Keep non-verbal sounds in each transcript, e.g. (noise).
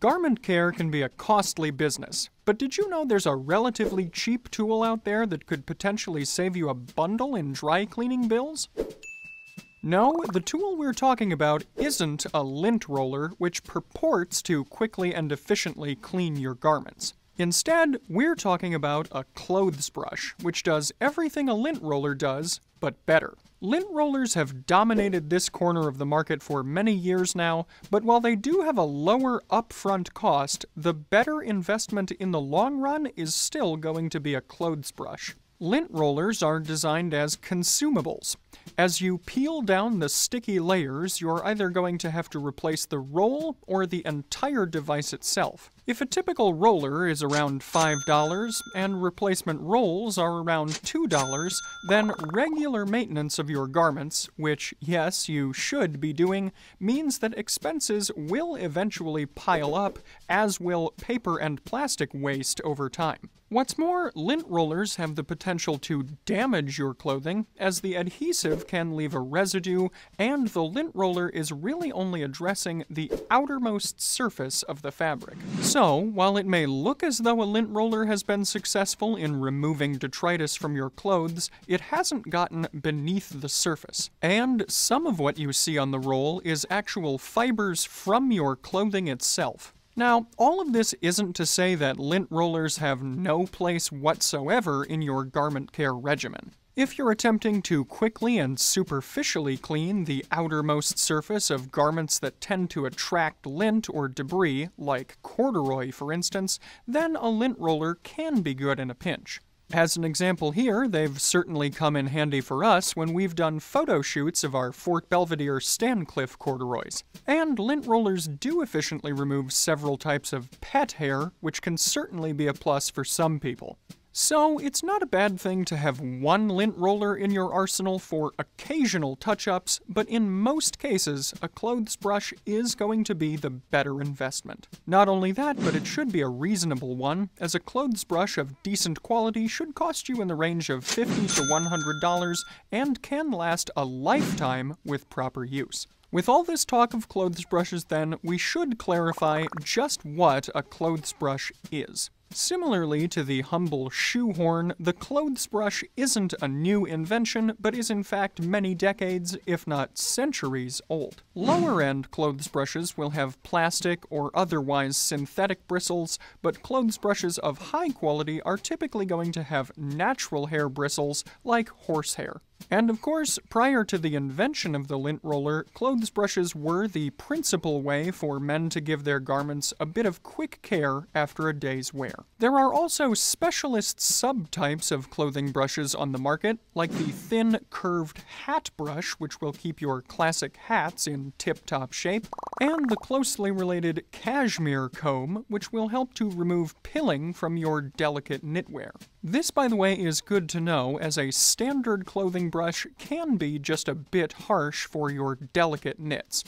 Garment care can be a costly business, but did you know there's a relatively cheap tool out there that could potentially save you a bundle in dry cleaning bills? No, the tool we're talking about isn't a lint roller, which purports to quickly and efficiently clean your garments. Instead, we're talking about a clothes brush, which does everything a lint roller does, but better. Lint rollers have dominated this corner of the market for many years now, but while they do have a lower upfront cost, the better investment in the long run is still going to be a clothes brush. Lint rollers are designed as consumables. As you peel down the sticky layers, you're either going to have to replace the roll or the entire device itself. If a typical roller is around $5 and replacement rolls are around $2, then regular maintenance of your garments, which, yes, you should be doing, means that expenses will eventually pile up, as will paper and plastic waste over time. What's more, lint rollers have the potential to damage your clothing, as the adhesive can leave a residue, and the lint roller is really only addressing the outermost surface of the fabric. So, while it may look as though a lint roller has been successful in removing detritus from your clothes, it hasn't gotten beneath the surface. And some of what you see on the roll is actual fibers from your clothing itself. Now, all of this isn't to say that lint rollers have no place whatsoever in your garment care regimen. If you're attempting to quickly and superficially clean the outermost surface of garments that tend to attract lint or debris, like corduroy for instance, then a lint roller can be good in a pinch. As an example here, they've certainly come in handy for us when we've done photo shoots of our Fort Belvedere Stancliffe corduroys. And lint rollers do efficiently remove several types of pet hair, which can certainly be a plus for some people. So, it's not a bad thing to have one lint roller in your arsenal for occasional touch ups, but in most cases, a clothes brush is going to be the better investment. Not only that, but it should be a reasonable one, as a clothes brush of decent quality should cost you in the range of 50 to $100 and can last a lifetime with proper use. With all this talk of clothes brushes, then, we should clarify just what a clothes brush is. Similarly to the humble shoehorn, the clothes brush isn't a new invention, but is in fact many decades, if not centuries, old. Lower end clothes brushes will have plastic or otherwise synthetic bristles, but clothes brushes of high quality are typically going to have natural hair bristles like horsehair. And of course, prior to the invention of the lint roller, clothes brushes were the principal way for men to give their garments a bit of quick care after a day's wear. There are also specialist subtypes of clothing brushes on the market, like the thin, curved hat brush, which will keep your classic hats in tip-top shape, and the closely related cashmere comb, which will help to remove pilling from your delicate knitwear. This, by the way, is good to know, as a standard clothing brush can be just a bit harsh for your delicate knits.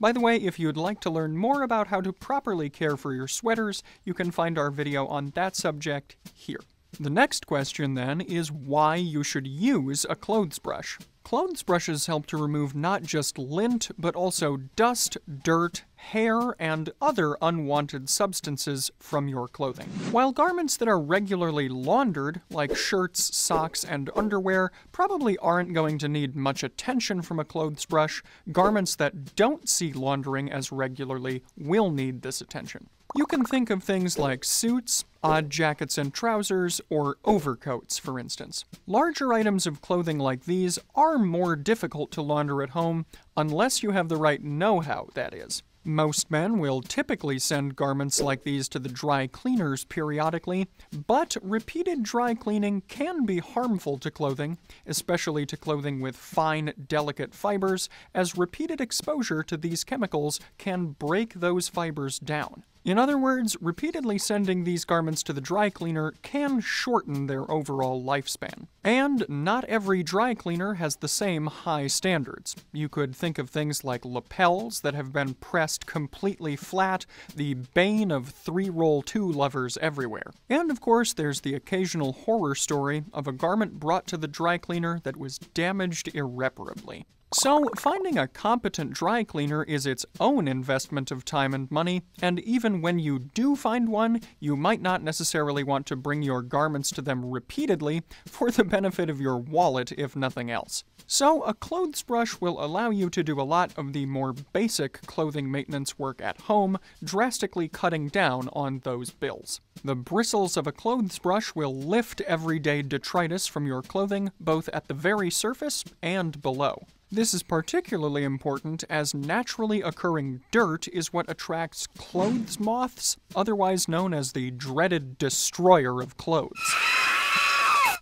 By the way, if you'd like to learn more about how to properly care for your sweaters, you can find our video on that subject here. The next question then is why you should use a clothes brush. Clothes brushes help to remove not just lint, but also dust, dirt, hair, and other unwanted substances from your clothing. While garments that are regularly laundered, like shirts, socks, and underwear, probably aren't going to need much attention from a clothes brush, garments that don't see laundering as regularly will need this attention. You can think of things like suits, odd jackets and trousers, or overcoats, for instance. Larger items of clothing like these are more difficult to launder at home, unless you have the right know how, that is. Most men will typically send garments like these to the dry cleaners periodically, but repeated dry cleaning can be harmful to clothing, especially to clothing with fine, delicate fibers, as repeated exposure to these chemicals can break those fibers down. In other words, repeatedly sending these garments to the dry cleaner can shorten their overall lifespan. And not every dry cleaner has the same high standards. You could think of things like lapels that have been pressed completely flat, the bane of three roll two lovers everywhere. And of course, there's the occasional horror story of a garment brought to the dry cleaner that was damaged irreparably. So, finding a competent dry cleaner is its own investment of time and money, and even when you do find one, you might not necessarily want to bring your garments to them repeatedly for the benefit of your wallet, if nothing else. So, a clothes brush will allow you to do a lot of the more basic clothing maintenance work at home, drastically cutting down on those bills. The bristles of a clothes brush will lift everyday detritus from your clothing, both at the very surface and below. This is particularly important as naturally occurring dirt is what attracts clothes moths, otherwise known as the dreaded destroyer of clothes.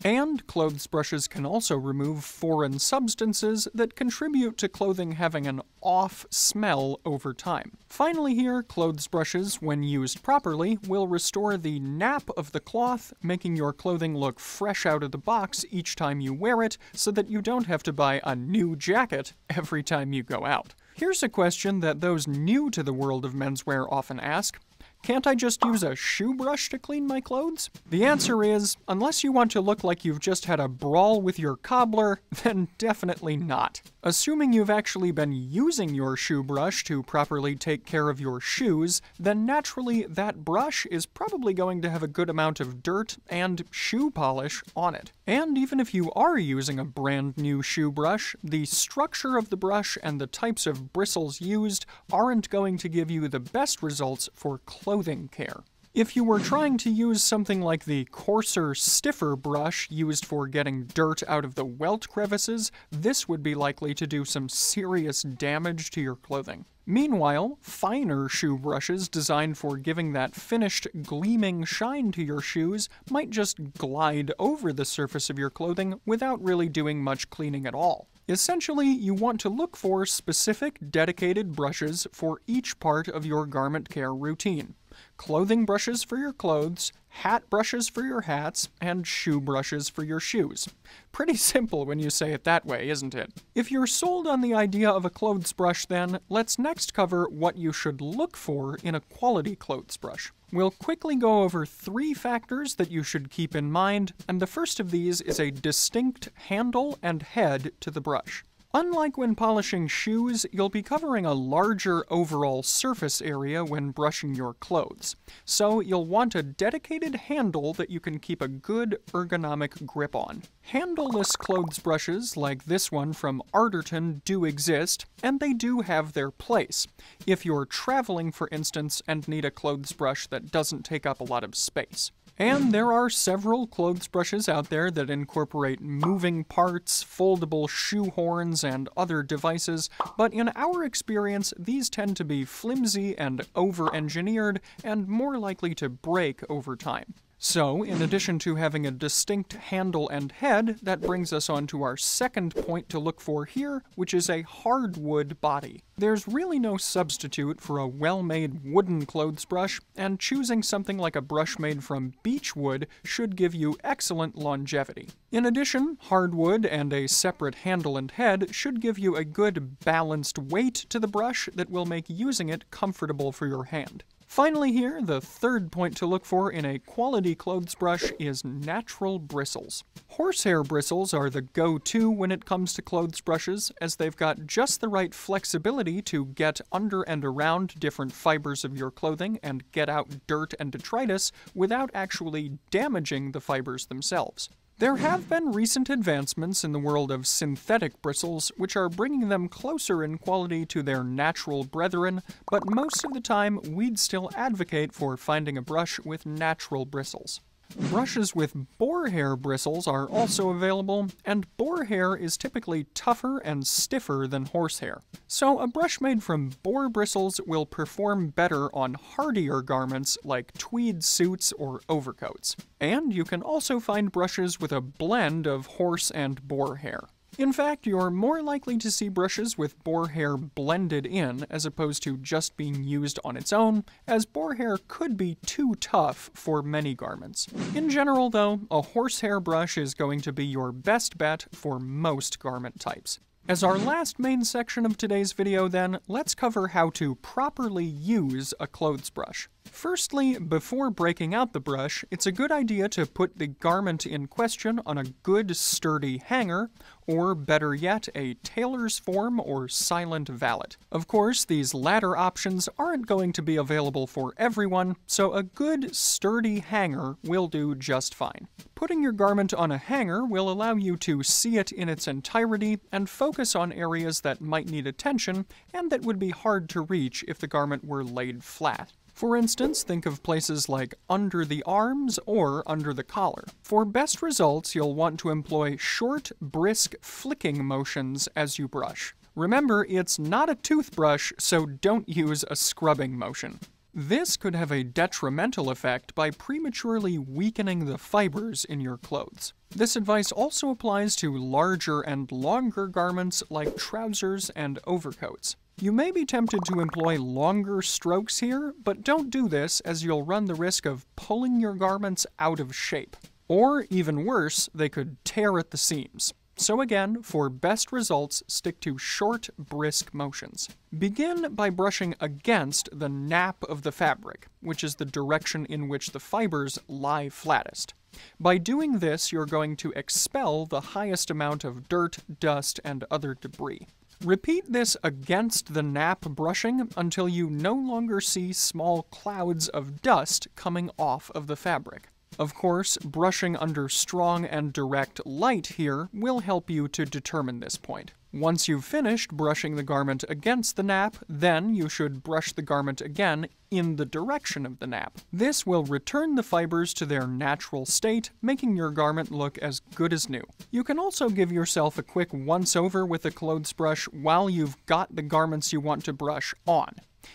And clothes brushes can also remove foreign substances that contribute to clothing having an off smell over time. Finally here, clothes brushes, when used properly, will restore the nap of the cloth, making your clothing look fresh out of the box each time you wear it, so that you don't have to buy a new jacket every time you go out. Here's a question that those new to the world of menswear often ask. Can't I just use a shoe brush to clean my clothes? The answer is, unless you want to look like you've just had a brawl with your cobbler, (laughs) then definitely not. Assuming you've actually been using your shoe brush to properly take care of your shoes, then naturally that brush is probably going to have a good amount of dirt and shoe polish on it. And even if you are using a brand new shoe brush, the structure of the brush and the types of bristles used aren't going to give you the best results for clothing clothing care. If you were trying to use something like the coarser, stiffer brush used for getting dirt out of the welt crevices, this would be likely to do some serious damage to your clothing. Meanwhile, finer shoe brushes designed for giving that finished, gleaming shine to your shoes might just glide over the surface of your clothing without really doing much cleaning at all. Essentially, you want to look for specific dedicated brushes for each part of your garment care routine clothing brushes for your clothes, hat brushes for your hats, and shoe brushes for your shoes. Pretty simple when you say it that way, isn't it? If you're sold on the idea of a clothes brush, then let's next cover what you should look for in a quality clothes brush. We'll quickly go over three factors that you should keep in mind, and the first of these is a distinct handle and head to the brush. Unlike when polishing shoes, you'll be covering a larger overall surface area when brushing your clothes. So you'll want a dedicated handle that you can keep a good ergonomic grip on. Handleless clothes brushes like this one from Arterton do exist, and they do have their place. If you're traveling, for instance, and need a clothes brush that doesn't take up a lot of space. And there are several clothes brushes out there that incorporate moving parts, foldable shoe horns, and other devices, but in our experience, these tend to be flimsy and over-engineered, and more likely to break over time. So, in addition to having a distinct handle and head, that brings us on to our second point to look for here, which is a hardwood body. There's really no substitute for a well-made wooden clothes brush, and choosing something like a brush made from beech wood should give you excellent longevity. In addition, hardwood and a separate handle and head should give you a good balanced weight to the brush that will make using it comfortable for your hand. Finally here, the third point to look for in a quality clothes brush is natural bristles. Horsehair bristles are the go-to when it comes to clothes brushes, as they've got just the right flexibility to get under and around different fibers of your clothing and get out dirt and detritus without actually damaging the fibers themselves. There have been recent advancements in the world of synthetic bristles, which are bringing them closer in quality to their natural brethren, but most of the time we'd still advocate for finding a brush with natural bristles. Brushes with boar hair bristles are also available, and boar hair is typically tougher and stiffer than horsehair. So a brush made from boar bristles will perform better on hardier garments like tweed suits or overcoats. And you can also find brushes with a blend of horse and boar hair. In fact, you're more likely to see brushes with boar hair blended in as opposed to just being used on its own, as boar hair could be too tough for many garments. In general, though, a horsehair brush is going to be your best bet for most garment types. As our last main section of today's video then, let's cover how to properly use a clothes brush. Firstly, before breaking out the brush, it's a good idea to put the garment in question on a good sturdy hanger, or better yet, a tailor's form or silent valet. Of course, these latter options aren't going to be available for everyone, so a good, sturdy hanger will do just fine. Putting your garment on a hanger will allow you to see it in its entirety and focus on areas that might need attention and that would be hard to reach if the garment were laid flat. For instance, think of places like under the arms or under the collar. For best results, you'll want to employ short, brisk flicking motions as you brush. Remember, it's not a toothbrush, so don't use a scrubbing motion. This could have a detrimental effect by prematurely weakening the fibers in your clothes. This advice also applies to larger and longer garments like trousers and overcoats. You may be tempted to employ longer strokes here, but don't do this as you'll run the risk of pulling your garments out of shape. Or, even worse, they could tear at the seams. So again, for best results, stick to short, brisk motions. Begin by brushing against the nap of the fabric, which is the direction in which the fibers lie flattest. By doing this, you're going to expel the highest amount of dirt, dust, and other debris. Repeat this against the nap brushing until you no longer see small clouds of dust coming off of the fabric. Of course, brushing under strong and direct light here will help you to determine this point. Once you've finished brushing the garment against the nap, then you should brush the garment again in the direction of the nap. This will return the fibers to their natural state, making your garment look as good as new. You can also give yourself a quick once-over with a clothes brush while you've got the garments you want to brush on.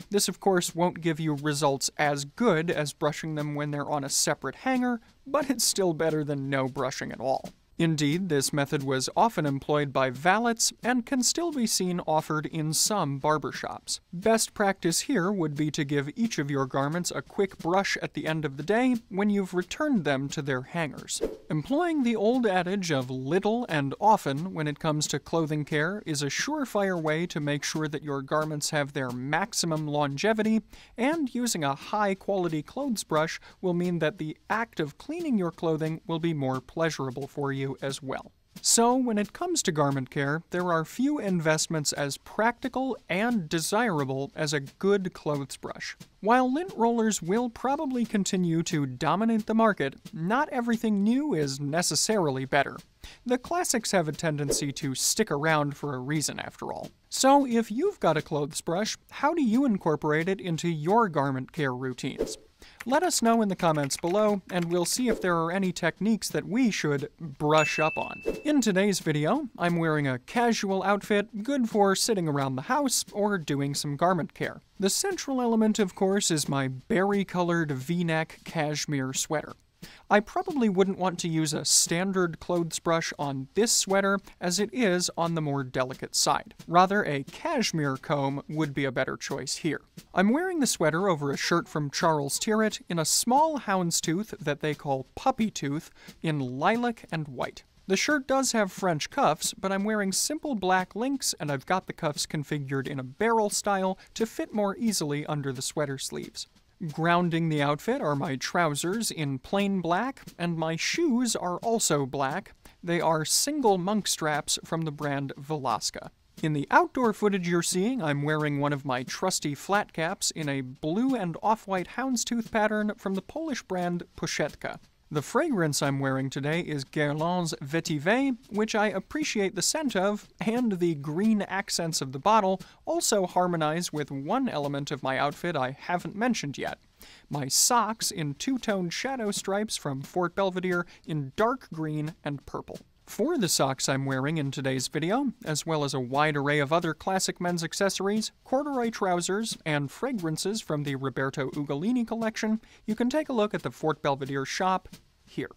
This, of course, won't give you results as good as brushing them when they're on a separate hanger, but it's still better than no brushing at all. Indeed, this method was often employed by valets and can still be seen offered in some barbershops. Best practice here would be to give each of your garments a quick brush at the end of the day when you've returned them to their hangers. Employing the old adage of little and often when it comes to clothing care is a surefire way to make sure that your garments have their maximum longevity, and using a high quality clothes brush will mean that the act of cleaning your clothing will be more pleasurable for you as well. So, when it comes to garment care, there are few investments as practical and desirable as a good clothes brush. While lint rollers will probably continue to dominate the market, not everything new is necessarily better. The classics have a tendency to stick around for a reason, after all. So, if you've got a clothes brush, how do you incorporate it into your garment care routines? Let us know in the comments below, and we'll see if there are any techniques that we should brush up on. In today's video, I'm wearing a casual outfit good for sitting around the house or doing some garment care. The central element, of course, is my berry-colored v-neck cashmere sweater. I probably wouldn't want to use a standard clothes brush on this sweater as it is on the more delicate side. Rather, a cashmere comb would be a better choice here. I'm wearing the sweater over a shirt from Charles Tyrwhitt in a small houndstooth that they call puppy tooth in lilac and white. The shirt does have French cuffs, but I'm wearing simple black links and I've got the cuffs configured in a barrel style to fit more easily under the sweater sleeves. Grounding the outfit are my trousers in plain black, and my shoes are also black. They are single monk straps from the brand Velasca. In the outdoor footage you're seeing, I'm wearing one of my trusty flat caps in a blue and off-white houndstooth pattern from the Polish brand Poszetka. The fragrance I'm wearing today is Guerlain's Vetiver, which I appreciate the scent of, and the green accents of the bottle also harmonize with one element of my outfit I haven't mentioned yet. My socks in two-tone shadow stripes from Fort Belvedere in dark green and purple. For the socks I'm wearing in today's video, as well as a wide array of other classic men's accessories, corduroy trousers, and fragrances from the Roberto Ugolini collection, you can take a look at the Fort Belvedere shop here.